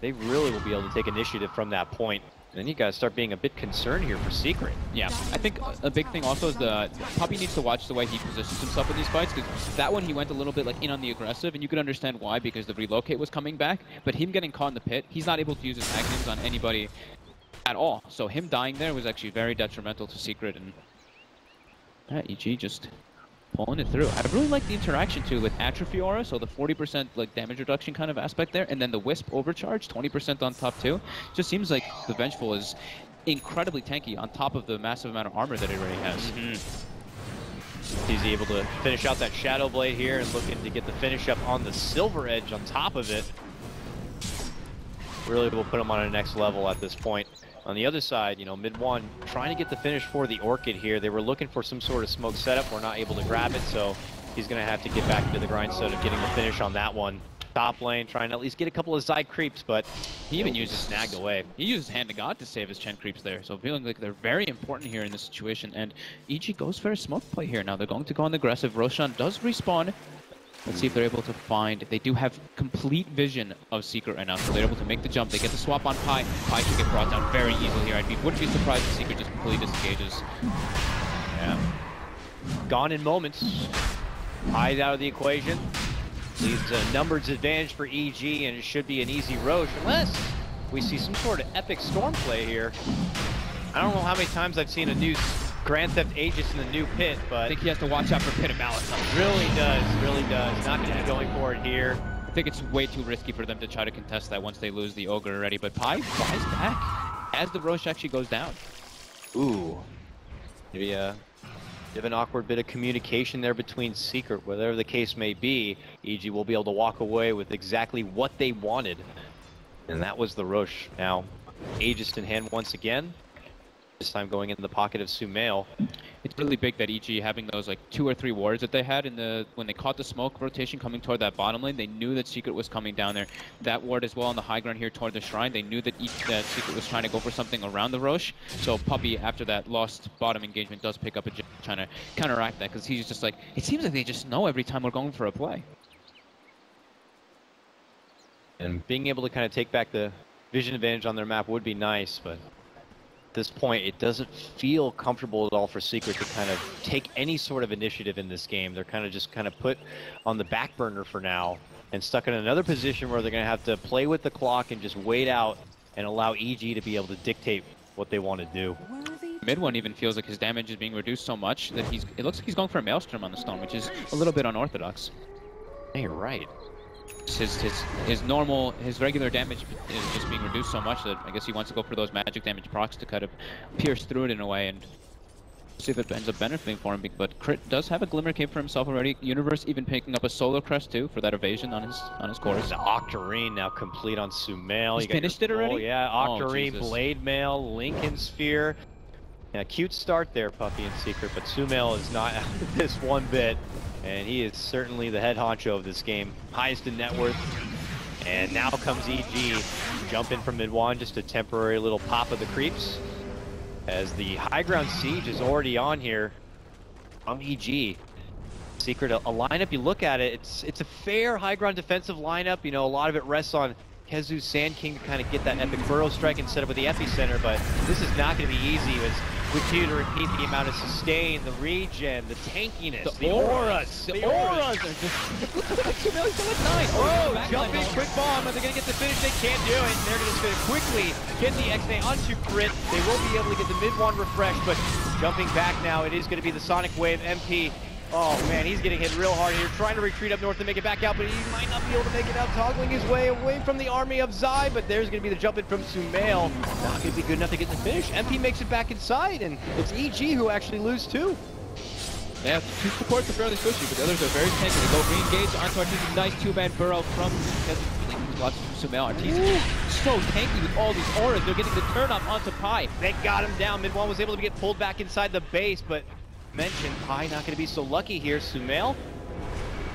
they really will be able to take initiative from that point. Then you guys start being a bit concerned here for Secret. Yeah, I think a big thing also is the Puppey needs to watch the way he positions himself in these fights because that one he went a little bit like in on the aggressive, and you could understand why because the relocate was coming back. But him getting caught in the pit, he's not able to use his magnums on anybody at all. So him dying there was actually very detrimental to Secret, and yeah, EG just pulling it through. I really like the interaction too with Atrophy Aura, so the 40% like damage reduction kind of aspect there, and then the Wisp overcharge, 20% on top too. Just seems like the Vengeful is incredibly tanky on top of the massive amount of armor that it already has. Mm-hmm. He's able to finish out that Shadow Blade here and looking to get the finish up on the Silver Edge on top of it. Really will put him on a next level at this point. On the other side, you know, MidOne, trying to get the finish for the Orchid here. They were looking for some sort of smoke setup. We're not able to grab it, so he's going to have to get back into the grind grindstone of getting the finish on that one. Top lane, trying to at least get a couple of side creeps, but He even uses snagged away. He uses Hand to God to save his Chen creeps there, so feeling like they're very important here in this situation. And EG goes for a smoke play here. Now they're going to go on the aggressive. Roshan does respawn. Let's see if they're able to find. They do have complete vision of Secret right now, so they're able to make the jump. They get the swap on Pi. Pi should get brought down very easily here. I be, wouldn't be surprised if Secret just completely disengages. Yeah. Gone in moments. Eyes out of the equation. Leaves a numbers advantage for EG, and it should be an easy Rosh, unless we see some sort of epic storm play here. I don't know how many times I've seen a new Grand Theft Aegis in the new pit, but... I think he has to watch out for Pit of Malice. really does, really does. Not going to be going for it here. I think it's way too risky for them to try to contest that once they lose the Ogre already. But Pi flies back as the Rosh actually goes down. Ooh. Maybe a bit of an awkward bit of communication there between Secret, whatever the case may be. EG will be able to walk away with exactly what they wanted. And that was the Rosh. Now, Aegis in hand once again. This time going into the pocket of Sumail. It's really big that EG having those like two or three wards that they had in the when they caught the smoke rotation coming toward that bottom lane. They knew that Secret was coming down there. That ward as well on the high ground here toward the shrine. They knew that that Secret was trying to go for something around the Rosh. So Puppey after that lost bottom engagement does pick up a trying to counteract that because he's just like it seems like they just know every time we're going for a play. And being able to kind of take back the vision advantage on their map would be nice, but this point, it doesn't feel comfortable at all for Secret to kind of take any sort of initiative in this game. They're kind of just kind of put on the back burner for now and stuck in another position where they're going to have to play with the clock and just wait out and allow EG to be able to dictate what they want to do. MidOne even feels like his damage is being reduced so much that he's. It looks like he's going for a Maelstrom on the Storm, which is a little bit unorthodox. Yeah, you're right. His his his normal his regular damage is just being reduced so much that I guess he wants to go for those magic damage procs to kind of pierce through it in a way and see if it ends up benefiting for him. But Crit does have a Glimmer Cape for himself already. Universe even picking up a Solar Crest too for that evasion on his on his course. Octarine now complete on Sumail. He's You finished it already? full- yeah, Oh, Octarine, Jesus. Blade Mail, Linken Sphere. Yeah, cute start there, Puppey and Secret, but Sumail is not <laughs> out of this one bit. And he is certainly the head honcho of this game. Highest in net worth. And now comes EG. Jump in from MidOne, just a temporary little pop of the creeps. As the high ground siege is already on here from EG. Secret, a, a lineup, you look at it, it's it's a fair high ground defensive lineup. You know, a lot of it rests on KheZu Sand King to kind of get that epic burrow strike instead of with the epicenter, but this is not going to be easy as we continue to repeat the amount of sustain, the regen, the tankiness, the, The auras, The the auras auras. are just. Look at Sumail, still at nine. Whoa, backline jump in, now. quick bomb. Are they going to get the finish? They can't do it. They're just going to quickly get the X-Nay onto Crit. They will be able to get the MidOne refreshed, but jumping back now, it is going to be the Sonic Wave MP. Oh man, he's getting hit real hard here, trying to retreat up north to make it back out, but he might not be able to make it out, toggling his way away from the army of Zai, but there's going to be the jump in from Sumail. Not going to be good enough to get the finish. MP makes it back inside, and it's EG who actually lose too. Yeah, two supports are fairly squishy, but the others are very tanky. They go re-engage onto Arteezy. Nice two-man burrow from lots of Sumail. Arteezy so tanky with all these auras. They're getting the turn off onto Pi. They got him down. MidOne was able to get pulled back inside the base, but mentioned Pi not going to be so lucky here. Sumail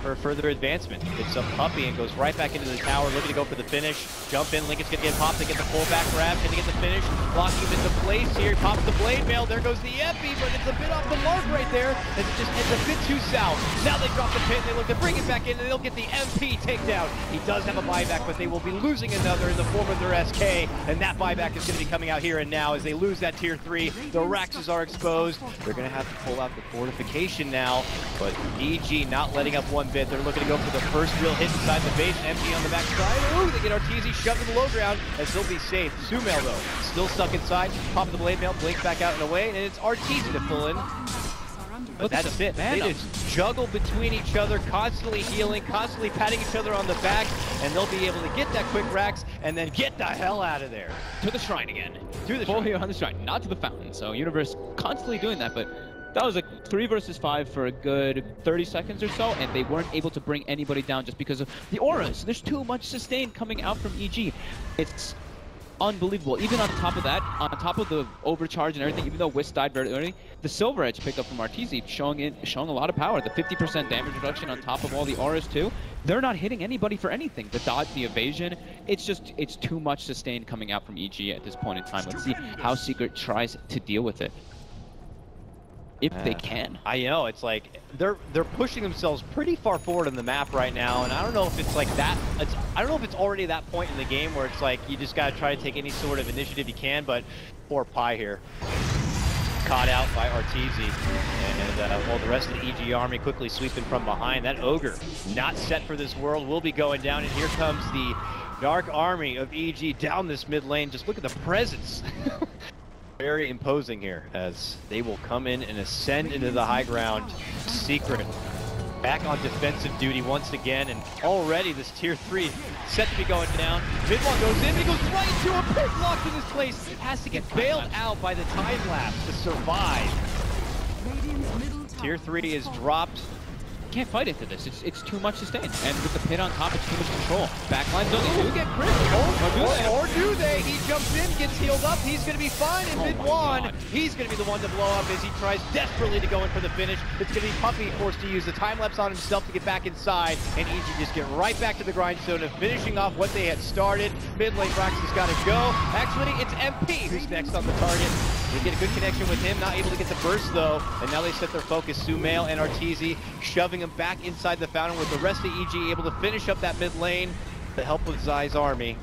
for further advancement. Picks a Puppey and goes right back into the tower, looking to go for the finish. Jump in, Linken's going to get popped to get the pullback grab, gonna get the finish. Locking him into place here. He pops the blade mail. There goes the Epi, but it's a bit off the mark right there, as it just ends a bit too south. Now they drop the pin, they look to bring it back in, and they'll get the MP takedown. He does have a buyback, but they will be losing another in the form of their SK, and that buyback is going to be coming out here and now as they lose that tier 3. The Raxes are exposed. They're going to have to pull out the fortification now, but EG not letting up one bit. They're looking to go for the first real hit inside the base. MP on the backside. Ooh, they get Arteezy shoved to the low ground as they'll be safe. Sumail, though, still stuck inside. Pop the blade mail, blinks back out and away, and it's Arteezy to pull in. But Look at that's it. They just juggle between each other, constantly healing, constantly patting each other on the back, and they'll be able to get that quick Rax and then get the hell out of there. To the shrine again. To the Fully shrine. on the shrine, not to the fountain. So Universe constantly doing that, but that was like three versus five for a good 30 seconds or so, and they weren't able to bring anybody down just because of the auras. There's too much sustain coming out from EG. It's unbelievable. Even on top of that, on top of the overcharge and everything, even though Wisp died very early, the Silver Edge picked up from Arteezy, showing showing a lot of power. The 50% damage reduction on top of all the auras too. They're not hitting anybody for anything. The dodge, the evasion, it's just, it's too much sustain coming out from EG at this point in time. Let's see how Secret tries to deal with it. If they can. I know it's like they're they're pushing themselves pretty far forward on the map right now, and I don't know if it's like that. It's I don't know if it's already that point in the game where it's like you just gotta try to take any sort of initiative you can. But poor Pi here, caught out by Arteezy, and uh, while the rest of the EG army quickly sweeping from behind. That ogre, not set for this world, will be going down, and here comes the Dark Army of EG down this mid lane. Just look at the presence. <laughs> very imposing here as they will come in and ascend into the high ground. Secret back on defensive duty once again, and already this tier three set to be going down. MidOne goes in, he goes right into a pit locked in his place. Has to get bailed out by the time lapse to survive. Tier three is dropped. Can't fight into this. It's it's too much sustain. And with the pit on top, it's too much control. Backlines only do get crit. Or do they? Or, or do they? He jumps in, gets healed up. He's going to be fine. And Oh MidOne. He's going to be the one to blow up as he tries desperately to go in for the finish. It's going to be Puppey forced to use the time lapse on himself to get back inside. And EG just get right back to the grindstone of finishing off what they had started. Mid lane Rax has got to go. Actually, it's MP who's next on the target. They get a good connection with him, not able to get the burst though. And now they set their focus. Sumail and Arteezy shoving him back inside the fountain with the rest of EG able to finish up that mid lane. The help of Zai's army.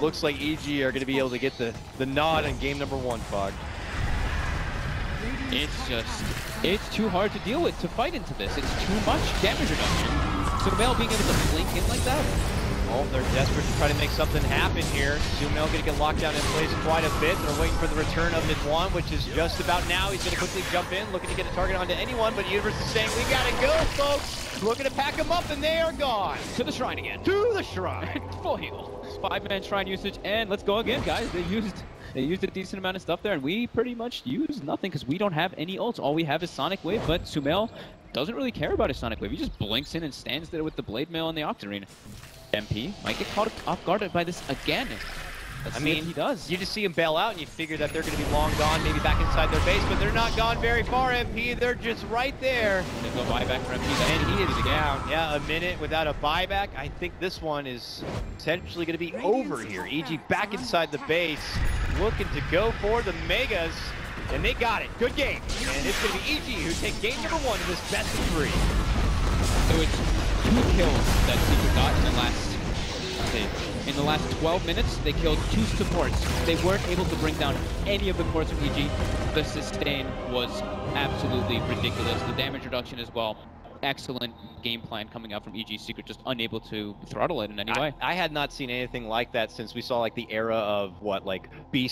Looks like EG are going to be able to get the, the nod in game number one, Fog. It's just, it's too hard to deal with, to fight into this. It's too much damage reduction. Sumail being able to blink in like that, They're desperate to try to make something happen here. Sumail going to get locked down in place quite a bit. They're waiting for the return of MidOne, which is just about now. He's going to quickly jump in, looking to get a target onto anyone, but Universe is saying, we got to go, folks. Looking to pack them up, and they are gone. to the shrine again. To the shrine. <laughs> Full heal. Five-man shrine usage, and let's go again, guys. They used they used a decent amount of stuff there, and we pretty much used nothing because we don't have any ults. All we have is Sonic Wave, but Sumail doesn't really care about his Sonic Wave. He just blinks in and stands there with the Blade Mail and the Octarine. MP might get caught off guard by this again. Let's I mean, he does. You just see him bail out, and you figure that they're going to be long gone, maybe back inside their base, but they're not gone very far, MP. They're just right there. They go buyback for MP. And he is down. Yeah, a minute without a buyback. I think this one is potentially going to be over here. EG back inside the base, looking to go for the Megas. And they got it. Good game. And it's going to be EG who take game number one in this best of three. So it's two kills that Secret got in the last in the last 12 minutes. They killed two supports. They weren't able to bring down any of the cores from EG. The sustain was absolutely ridiculous. The damage reduction as well. Excellent game plan coming out from EG Secret, just unable to throttle it in any way. I, I had not seen anything like that since we saw like the era of what like Beast